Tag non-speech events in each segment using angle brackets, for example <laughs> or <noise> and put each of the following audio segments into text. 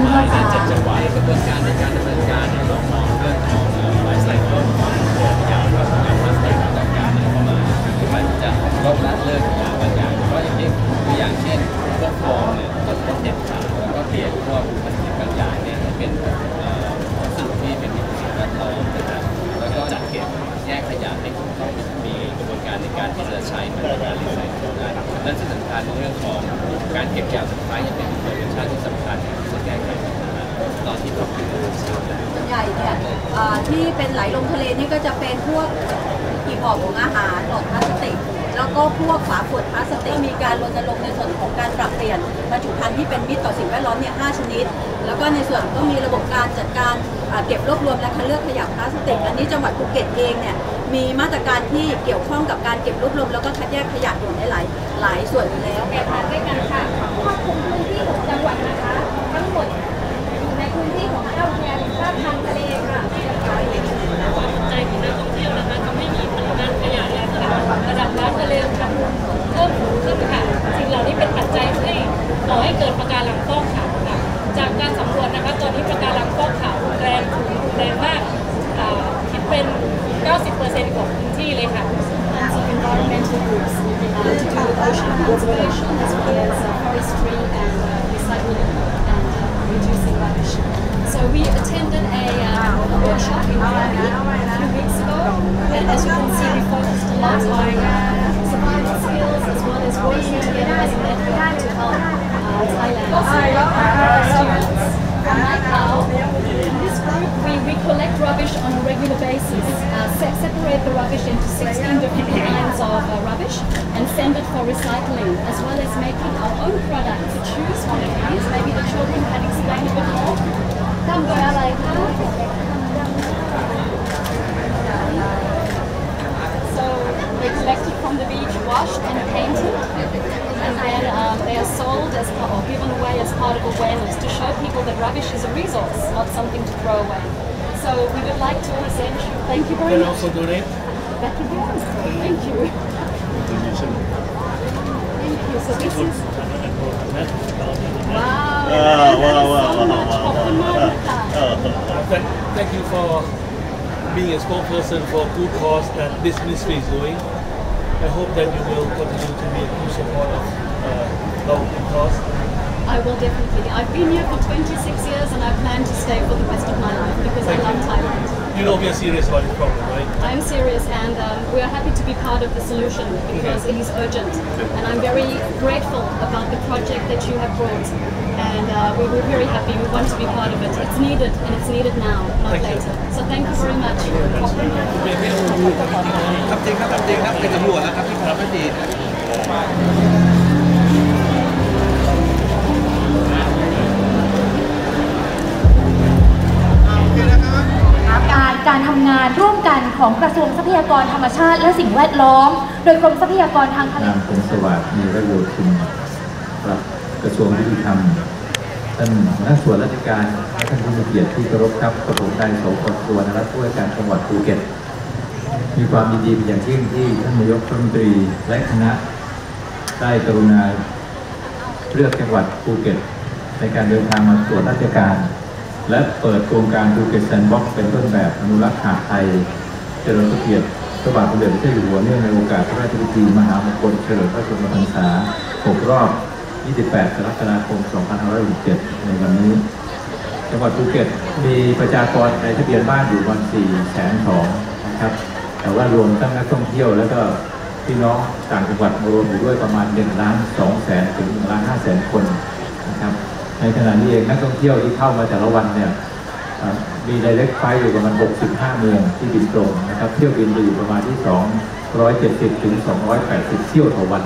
านโทษการจัดจังหวะกระบวนการในการดำเนินการเนี่ยเรามองเรื่องของ life cycle ของขยะแล้วก็งานพลาสติกต่างๆเนี่ยเข้ามาที่มันจะลดละเลิกขยะบางอย่างเพราะอย่างที่ตัวอย่างเช่นพวกโฟมเนี่ยก็ลดเด็ดขาดแล้วก็เปลี่ยนพวกพลาสติกบางอย่างเนี่ยให้เป็นเอ่อวัสดุที่เป็นมิตรสิ่งแวดล้อมนะครับแล้วก็จัดเก็บแยกขยะให้ถูกต้องมีกระบวนการในการที่จะใช้มันในการรีไซเคิลได้และที่สำคัญในเรื่องของการเก็บขยะสุดท้ายยังเป็น อนที่ติส่วนใหญ่เนี่ยที่เป็นไหลลงทะเลนี่ก็จะเป็นพวกหีบห่อของอาหารหลอดพลาสติก แล้วก็พวกฝาขวดพลาสติกมีการรณรงค์ในส่วนของการปรับเปลี่ยนบรรจุภัณฑ์ที่เป็นมิตรต่อสิ่งแวดล้อมเนี่ย5ชนิด แล้วก็ในส่วนก็มีระบบการจัดการเก็บรวบรวมและคัดเลือกขยะพลาสติก อันนี้จังหวัดภูเก็ตเองเนี่ยมีมาตรการที่เกี่ยวข้องกับการเก็บรวบรวมแล้วก็คัดแยกขยะอยู่ในหลายหลายส่วนอยู่แล้วแบ่งมาด้วยกันค่ะครอบคลุมพื้นที่ของจังหวัดนะคะ ทั้งหมด พื้นที่ของเจ้าแห่งชาติทางทะเลค่ะใจของนักท่องเที่ยวนะคะทำให้มีปริมาณขยะและระดับน้ำทะเลทำเพิ่มสูงขึ้นค่ะสิ่งเหล่านี้เป็นปัจ places, uh, se separate the rubbish into 16 different kinds of uh, rubbish and send it for recycling, as well as making our own product to choose one of these. Maybe the children can explain a bit more. Come go So they collected from the beach, washed and painted, and then um, they are sold as part, or given away as part of awareness to show people that rubbish is a resource, not something to throw away. So we would like to present you. Thank you very much. Can also donate? That you. Thank you. Thank you. So this is... Wow. Ah, wow, wow, wow, so wow, wow. <laughs> Oh. Thank, thank you for being a spokesperson for a good cause that this ministry is doing. I hope that you will continue to be a good supporter of uh, cause. I will definitely. I've been here for 26 years and I plan to stay for the rest of my life because I love Thailand. You know we are serious about this problem, right? I'm serious and um, we are happy to be part of the solution because it is urgent. And I'm very grateful about the project that you have brought. And uh, we we're very happy. We want to be part of it. It's needed and it's needed now, not Thank you. later. So thank you very much. ครัารทำงานร่วมกันของกระทรวงทรัพยากรธรรมชาติและสิ่งแวดล้อม โดยกรมทรัพยากรทางทะเลนามพงสวัสดิ์มีระโยชน์ครับกระทรวงยุติธรรมท่านหัวหน้าส่วนราชการและท่านผู้มีเกียรติที่เคารพครับกระผมนายโสพลสุวรรณรัตน์ผู้ว่าการจังหวัดภูเก็ต มีความยินดีเป็นอย่างยิ่งที่ท่านนายกรัฐมนตรีและคณะได้กรุณาเลือกจังหวัดภูเก็ต ในการเดินทางมาตรวจราชการ และเปิดโครงการภูเก็ตแซนด์บ็อกซ์เป็นต้นแบบอนุรักษ์หาดไทยเฉลิมพระเกียรติพระบาทสมเด็จพระเจ้าอยู่หัวเนื่องในโอกาสพระราชพิธีมหามงคลเฉลิมพระชนมพรรษา6รอบ 28 กรกฎาคม 2567 ในวันนี้จังหวัดภูเก็ตมีประชากรในทะเบียนบ้านอยู่ประมาณ4แสนสองนะครับแต่ว่ารวมทั้งนักท่องเที่ยวแล้วก็พี่น้องต่างจังหวัดรวมอยู่ด้วยประมาณ1ล้าน2แสนถึง1ล้าน5แสนคนนะครับ ในขณะนี้เองนักท่องเที่ยวที่เข้ามาแต่ละวันเนี่ยมีไดเรกไฟอยู่ประมาณ 65 เมืองที่บินตรงนะครับเที่ยวบินจะอยู่ประมาณที่ 270 ถึง 280 เที่ยวต่อวัน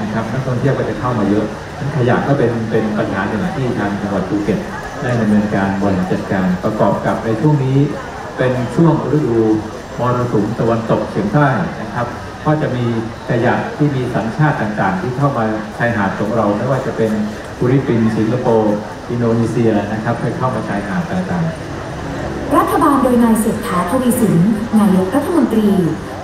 นะครับนักท่องเที่ยวก็จะเข้ามาเยอะนั้นขยะก็เป็นเป็นปัญหาหนึ่งที่ทางจังหวัดภูเก็ตได้ดำเนินการบริหารจัดการประกอบกับในช่วงนี้ เป็นช่วงฤดูมรสุมตะวันตกเฉียงใต้นะครับก็จะมีขยะที่มีสัญชาติต่างๆ ที่เข้ามาชายหาดของเราไม่ว่าจะเป็น ฟิลิปปินส์สิงคโปร์อินโดนีเซียนะครับให้เข้ามาชายหาดต่างๆ รัฐบาลโดยนายเศรษฐาทวีสินนายกรัฐมนตรี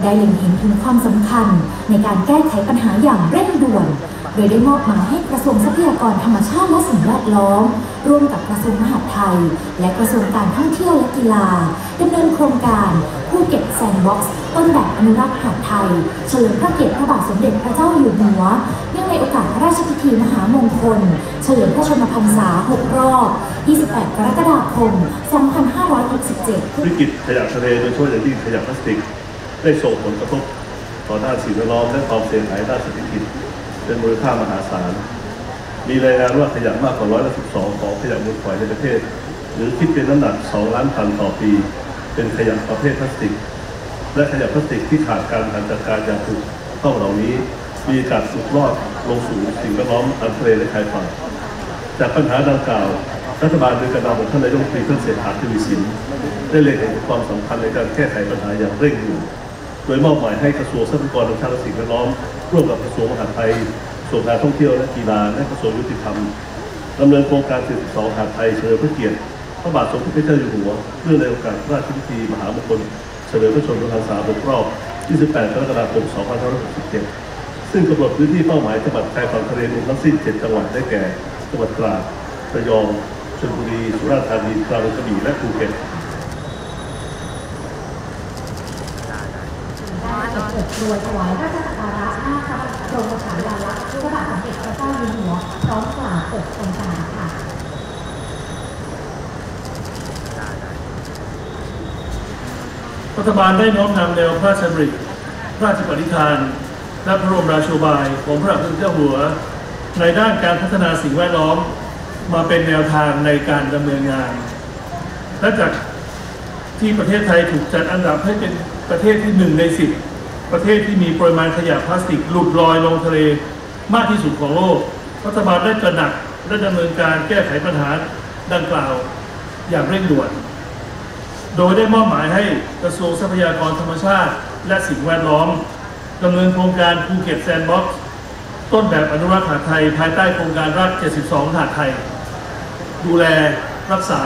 ได้เล็งเห็นถึงความสำคัญในการแก้ไขปัญหาอย่างเร่งด่วน โดยได้มอบหมายให้กระทรวงทรัพยากรธรรมชาติและสิ่งแวดล้อม ร่วมกับกระทรวงมหาดไทย และกระทรวงการท่องเที่ยวและกีฬาดำเนินโครงการภูเก็ตแซนด์บ็อกซ์ต้นแบบอนุรักษ์หาดไทย เฉลิมพระเกียรติพระบาทสมเด็จพระเจ้าอยู่หัว เนื่องในโอกาสพระราชพิธีมหามงคล เฉลิมพระชนมพรรษา 6 รอบ 28 กรกฎาคม 2567 วิกฤตขยะทะเลโดยเฉพาะอย่างยิ่งขยะพลาสติก ได้ส่งผลกระทบต่อด้านสิ่งแวดล้อมและความเสียหายด้านเศรษฐกิจ เป็นมูลค่ามหาศาล มีรายงานว่าขยะมากกว่าร้อยละ12ของขยะมูลฝอยในประเทศ หรือคิดเป็นน้ำหนัก2ล้านตันต่อปี เป็นขยะประเภทพลาสติก และขยะพลาสติกที่ขาดการบริหารจัดการอย่างถูกต้องเหล่านี้ มีการสุดรอดลงสู่สิ่งแวดล้อมทางทะเลและชายฝั่งจากปัญหาดังกล่าวรัฐบาลโดยการนำของท่านนายกรัฐมนตรีท่านเศรษฐาทวีสินได้เล็งเห็นความสำคัญในการแก้ไขปัญหาอย่างเร่งด่วน ดยมอบหมายให้กระทรวงทรัพยากรธรรมชาติและสิ่งแวดล้อม ร่วมกับกระทรวงมหาดไทยกระทรวงการท่องเที่ยวและกีฬาและกระทรวงยุติธรรมดำเนินโครงการ 42 หาดไทยเฉลิมพระเกียรติพระบาทสมเด็จพระเจ้าอยู่หัวเนื่องในโอกาสพระราชพิธีมหามงคลเฉลิมพระชนมพรรษาครบรอบ 28 กรกฎาคม 2567 ซึ่งกำหนดพื้นที่เป้าหมายจังหวัดชายฝั่งทะเลรวมทั้งสิ้น 7 จังหวัดได้แก่ จังหวัดตราดระยองชลบุรี สุราษฎร์ธานีตรังกระบี่และภูเก็ติดรวยถวายราชสักการะหน้าพระบรมฉายาลักษณ์พระบาทสมเด็จพระเจ้าอยู่หัวพร้อมกล่าวเปิดโครงการค่ะรัฐบาลได้น้อมนำแนวพระราชดำริพระราชปณิธานและพระบรมราโชบายของพระบาทสมเด็จเจ้าหัว ในด้านการพัฒนาสิ่งแวดล้อมมาเป็นแนวทางในการดำเนินงาน และจากที่ประเทศไทยถูกจัดอันดับให้เป็นประเทศที่หนึ่งในสิบ ประเทศที่มีปริมาณขยะพลาสติกหลุดลอยลงทะเลมากที่สุดของโลก รัฐบาลได้ตระหนักและดำเนินการแก้ไขปัญหาดังกล่าวอย่างเร่งด่วน โดยได้มอบหมายให้กระทรวงทรัพยากรธรรมชาติ และสิ่งแวดล้อมดำเนินโครงการภูเก็ตแซนด์บ็อกซ์ต้นแบบอนุรักษ์หาดไทย ภายใต้โครงการรักษ์ 72 หาดไทย ดูแลรักษา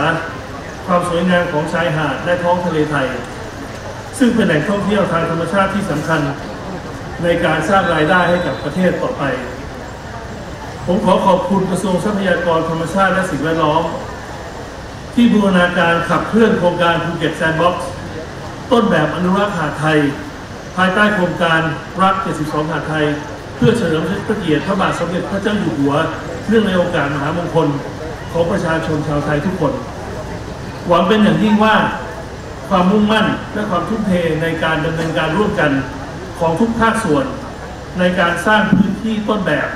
ความสวยงามของชายหาดและท้องทะเลไทย ซึ่งเป็นแหล่งท่องเที่ยวทางธรรมชาติที่สำคัญในการสร้างรายได้ให้กับประเทศต่อไป ผมขอขอบคุณกระทรวงทรัพยากรธรรมชาติและสิ่งแวดล้อม ที่บูรณาการขับเคลื่อนโครงการภูเก็ตแซนด์บ็อกซ์ต้นแบบอนุรักษ์หาดไทย ภายใต้โครงการรัก 72 หาดไทย เพื่อเฉลิมพระเกียรติพระบาทสมเด็จพระเจ้าอยู่หัวเนื่องในโอกาสมหามงคลของประชาชนชาวไทยทุกคน หวังเป็นอย่างยิ่งว่า ความมุ่งมั่นและความทุ่มเทในการดำเนินการร่วมกันของทุกภาคส่วน ในการสร้างพื้นที่ต้นแบบ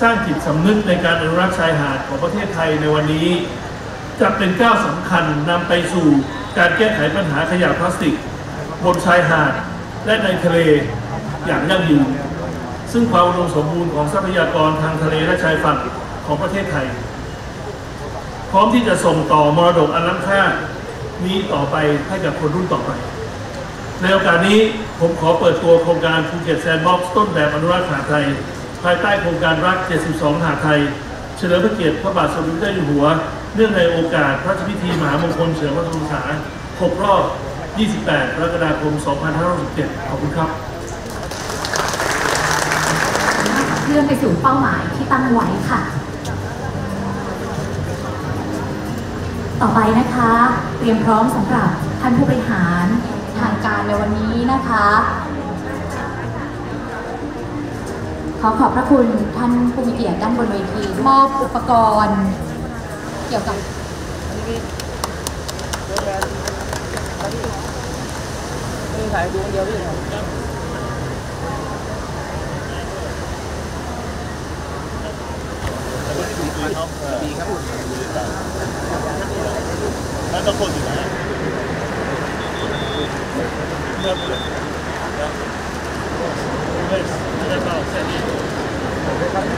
สร้างจิตสำนึกในการอนุรักษ์ชายหาดของประเทศไทยในวันนี้ จะเป็นก้าวสำคัญนำไปสู่การแก้ไขปัญหาขยะพลาสติก บนชายหาดและในทะเลอย่างยั่งยืน ซึ่งความอุดมสมบูรณ์ของทรัพยากรทางทะเลและชายฝั่งของประเทศไทย พร้อมที่จะส่งต่อมรดกอันล้ำค่า นี้ต่อไปให้กับคนรุ่นต่อไป ในโอกาสนี้ผมขอเปิดตัวโครงการภูเก็ตแซนด์บ็อกซ์ต้นแบบอนุรักษ์หาดไทย ภายใต้โครงการรักษ์ 72 หาดไทย เฉลิมพระเกียรติพระบาทสมเด็จพระเจ้าอยู่หัว เนื่องในโอกาสพระราชพิธีมหามงคลเฉลิมพระชนมพรรษาครบรอบ 28 กรกฎาคม 2567 ขอบคุณครับเลื่อไปสู่เป้าหมายที่ตั้งไว้ค่ะ ต่อไปนะคะ เตรียมพร้อมสำหรับท่านผู้บริหารทางการในวันนี้นะคะ ขอขอบพระคุณท่านผู้มีเกียรติด้านบนเวทีมอบอุปกรณ์ เกี่ยวกับแล้วก็คนอยู่ไหนเริ่มเลยเริ่มเริ่มเบาเส้นนี้ ค